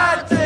United!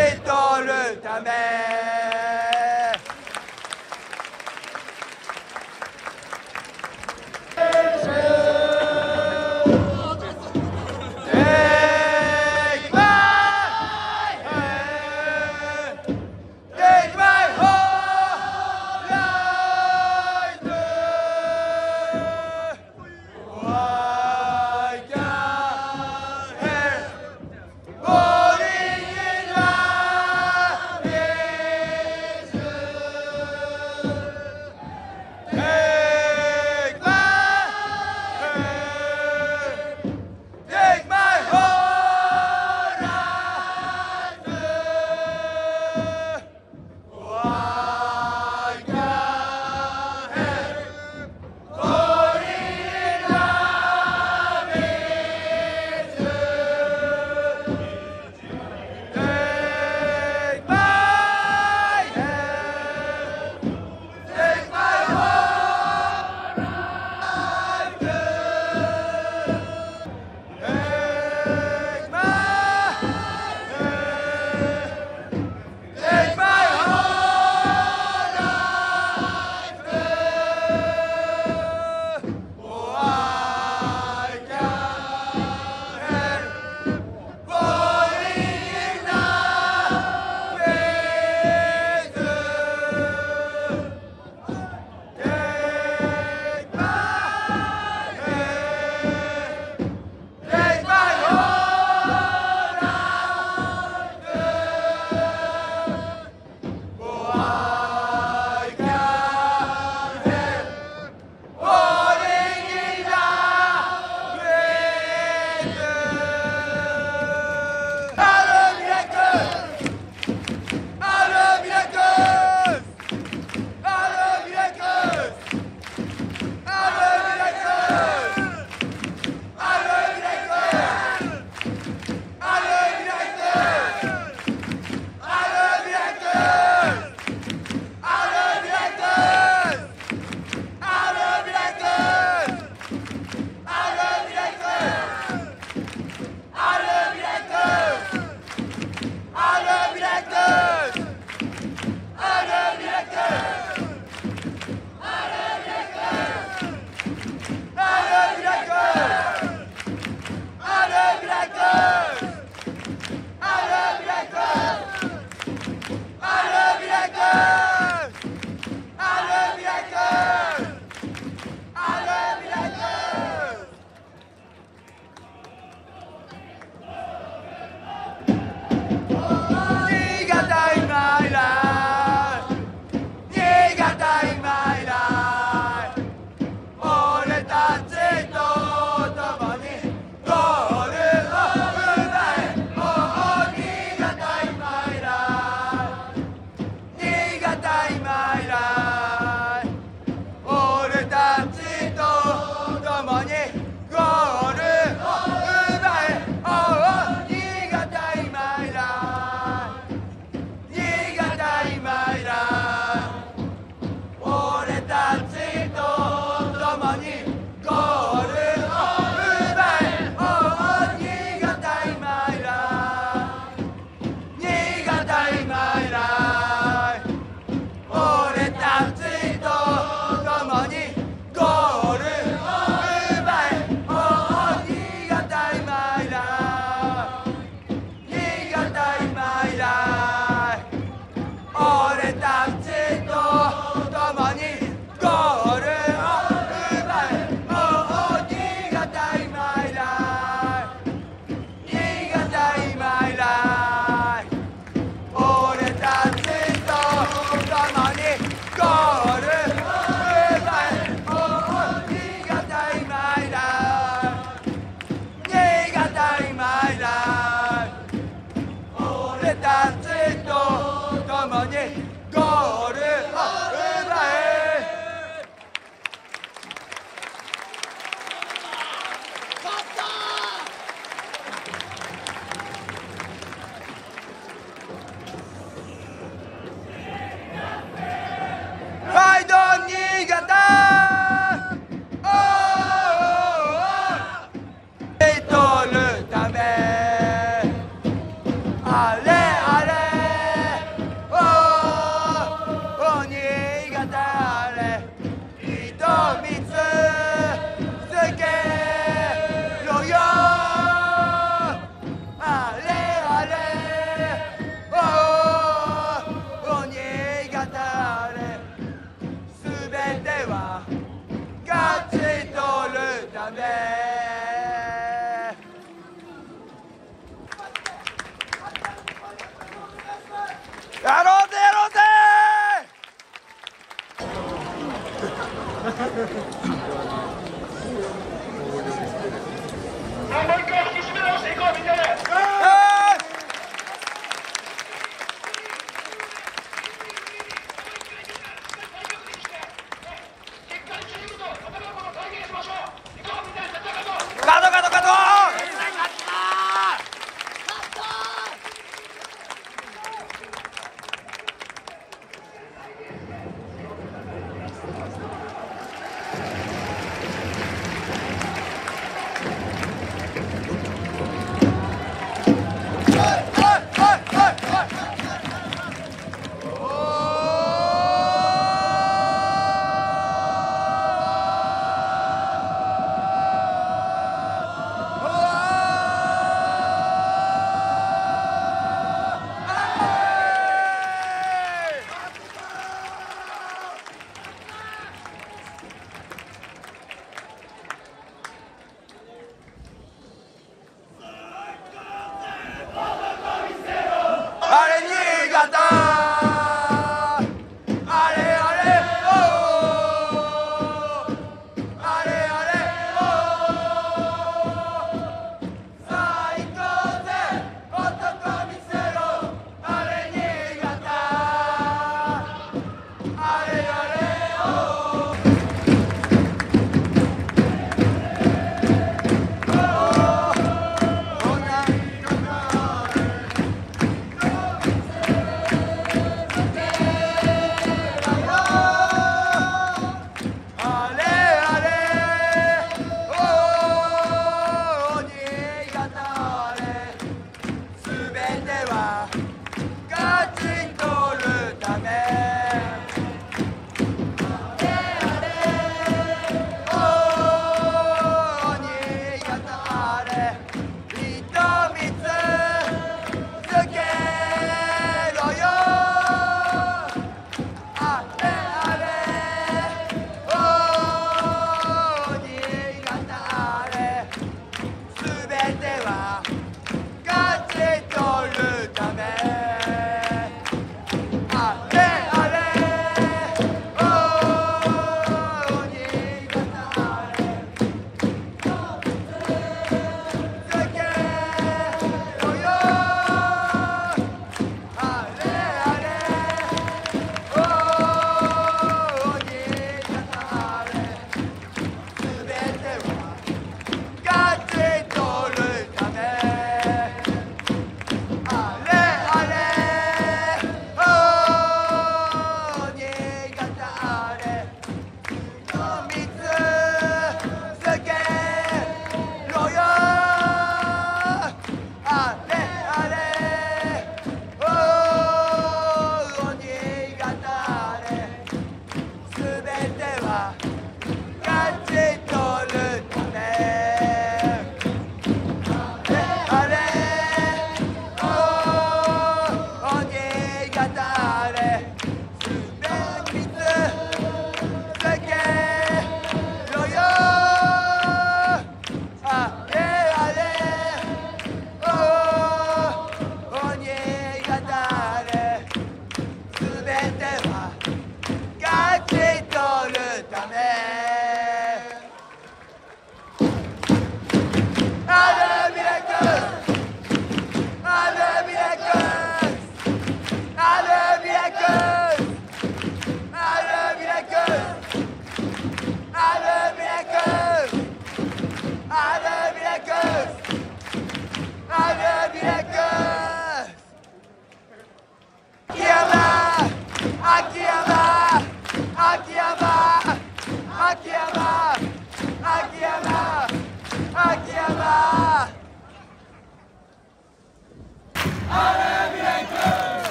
もう一 Satan